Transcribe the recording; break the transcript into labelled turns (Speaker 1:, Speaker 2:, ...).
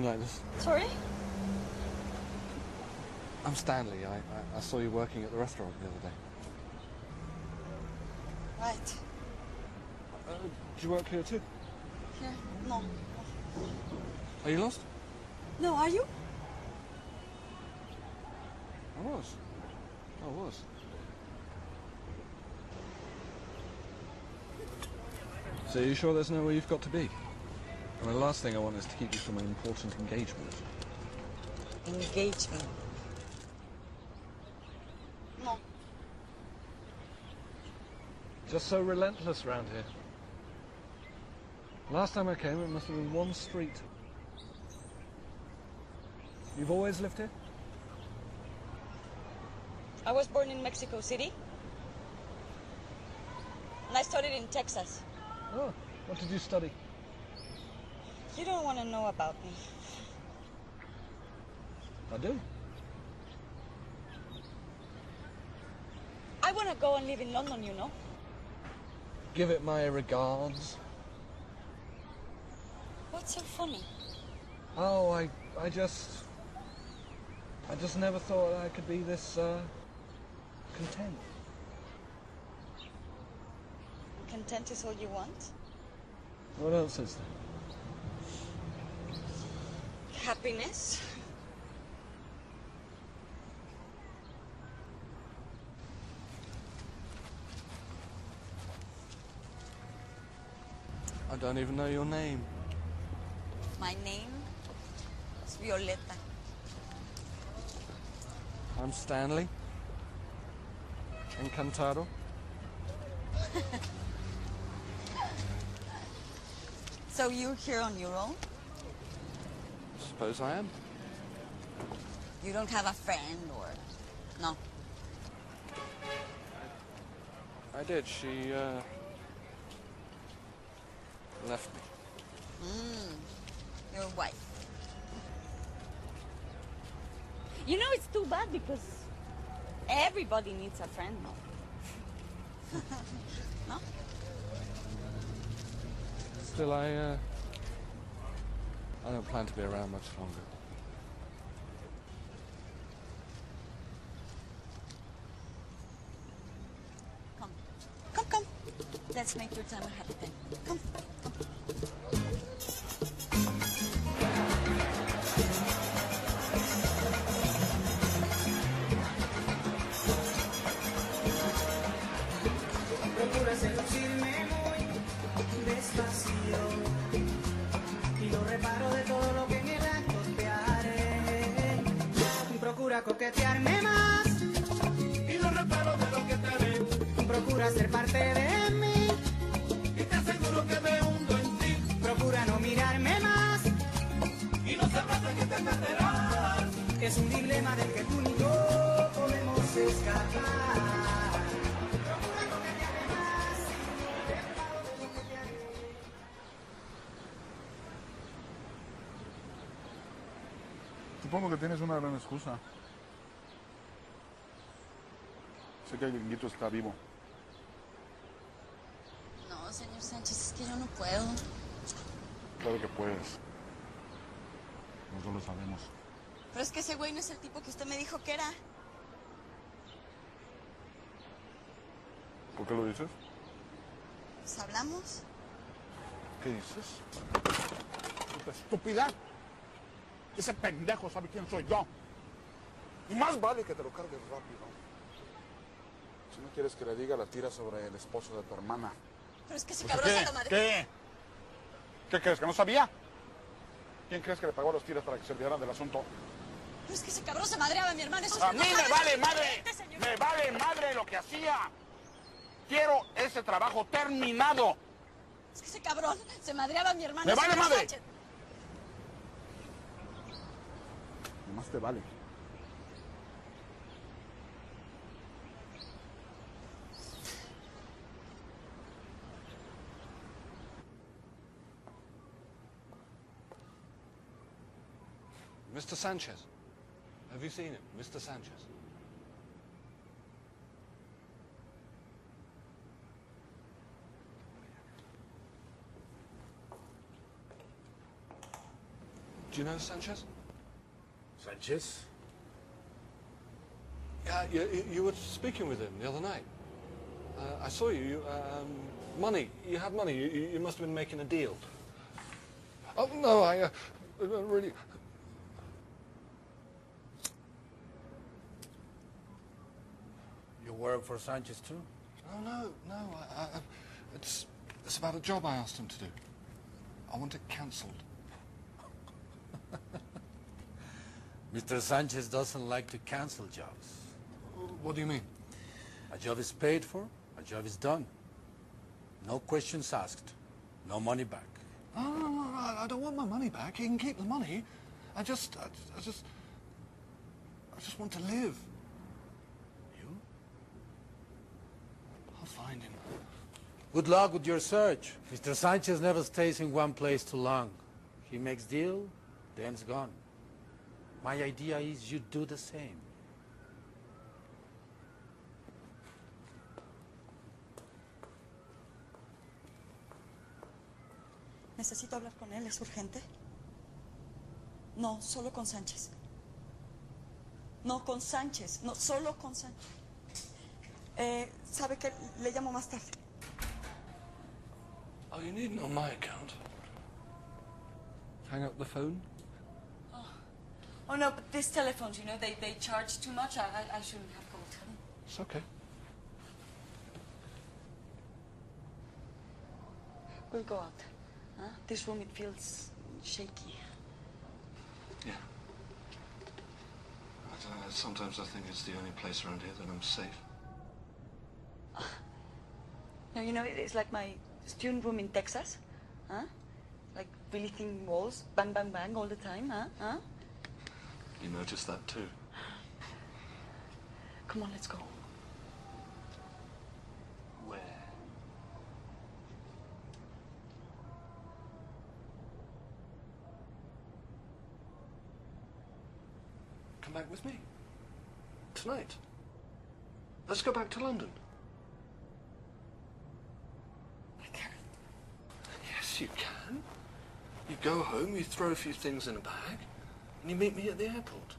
Speaker 1: like this.
Speaker 2: Sorry?
Speaker 1: I'm Stanley. I, I, I saw you working at the restaurant the other day.
Speaker 2: Right.
Speaker 1: Uh, do you work here too?
Speaker 2: Here? No.
Speaker 1: Are you lost?
Speaker 2: No, are you?
Speaker 1: I was. I was. So you sure there's nowhere you've got to be? I mean, the last thing I want is to keep you from an important engagement.
Speaker 2: Engagement. No.
Speaker 1: Just so relentless around here. Last time I came, it must have been one street. You've always lived here?
Speaker 2: I was born in Mexico City. And I studied in Texas.
Speaker 1: Oh, what did you study?
Speaker 2: You don't want to know about me.
Speaker 1: I do.
Speaker 2: I want to go and live in London, you know.
Speaker 1: Give it my regards.
Speaker 2: What's so funny?
Speaker 1: Oh, I, I just, I just never thought I could be this uh, content.
Speaker 2: Content is all you want?
Speaker 1: What else is there?
Speaker 2: Happiness?
Speaker 1: I don't even know your name.
Speaker 2: My name is Violetta.
Speaker 1: I'm Stanley. Encantado.
Speaker 2: So you're here on your own?
Speaker 1: Suppose I am.
Speaker 2: You don't have a friend or... No.
Speaker 1: I did. She uh, left me.
Speaker 2: Your wife. You know, it's too bad because everybody needs a friend now. no?
Speaker 1: Still, I, uh, I don't plan to be around much longer.
Speaker 2: Come. Come, come. Let's make your time a happy time. Come.
Speaker 3: Procura coquetearme más
Speaker 4: y lo reparo de lo que te haré.
Speaker 3: procura ser parte de mí,
Speaker 4: Y te aseguro que me hundo en ti
Speaker 3: procura no mirarme más.
Speaker 4: y no sabrás de qué te perderás.
Speaker 3: Es un dilema del que tú ni yo podemos escapar. Procura coquetearme más y lo reparo de lo que te haré.
Speaker 5: Supongo que tienes una gran excusa. Sé que el gringuito está vivo.
Speaker 2: No, señor Sánchez, es que yo no puedo.
Speaker 5: Claro que puedes. Nosotros lo sabemos.
Speaker 2: Pero es que ese güey no es el tipo que usted me dijo que era.
Speaker 5: ¿Por qué lo dices?
Speaker 2: Pues hablamos.
Speaker 5: ¿Qué dices?
Speaker 6: Estúpida. Ese pendejo sabe quién soy yo. Y más vale que te lo cargues rápido. Si no quieres que le diga, la tira sobre el esposo de tu hermana.
Speaker 2: Pero es que ese
Speaker 6: Pues,
Speaker 2: cabrón se
Speaker 6: ¿Qué?
Speaker 2: lo madre.
Speaker 6: ¿Qué? ¿Qué crees? ¿Que no sabía? ¿Quién crees que le pagó los tiros para que se olvidara del asunto?
Speaker 2: Pero es que ese cabrón se madreaba a mi hermana. Eso
Speaker 6: A mí me vale madre. Me vale madre lo que hacía. Quiero ese trabajo terminado.
Speaker 2: Es que ese cabrón se madreaba a mi hermana.
Speaker 6: ¡Me vale madre!
Speaker 2: Sánchez.
Speaker 5: Nomás te vale.
Speaker 1: Mr. Sanchez. Have you seen him, Mr. Sanchez? Do you know Sanchez?
Speaker 7: Sanchez?
Speaker 1: Yeah, you, you- were speaking with him the other night. Uh, I saw you. you um, money. You had money. You, you must have been making a deal. Oh no, I uh, really.
Speaker 7: Work for Sanchez too?
Speaker 1: Oh no, no. I, I, it's it's about a job I asked him to do. I want it cancelled.
Speaker 7: Mr. Sanchez doesn't like to cancel jobs.
Speaker 1: What do you mean?
Speaker 7: A job is paid for, a job is done. No questions asked, no money back.
Speaker 1: No, no, no, no, I I don't want my money back. He can keep the money. I just, I, I just, I just want to live.
Speaker 7: Good luck with your search. Mr. Sanchez never stays in one place too long. He makes deal, then's gone. My idea is you do the same.
Speaker 2: Necesito hablar con él, ¿es urgente? No, solo con Sánchez. No, con Sánchez, no, solo con Sánchez. Eh, ¿Sabe que Le llamo más tarde.
Speaker 1: You needn't on my account. Hang up the phone.
Speaker 2: Oh oh no, but these telephones, you know, they, they charge too much. I, I, I shouldn't have called.
Speaker 1: It's okay.
Speaker 2: We'll go out. Huh? This room, it feels shaky.
Speaker 1: Yeah. I don't know, sometimes I think it's the only place around here that I'm safe.
Speaker 2: No, you know, it- it's like my student room in Texas. Huh? Like really thin walls, bang, bang, bang all the time, huh? Huh?
Speaker 1: You noticed that too.
Speaker 2: Come on, let's go.
Speaker 1: Where? Come back with me. Tonight. Let's go back to London. You can. You go home, you throw a few things in a bag, and you meet me at the airport.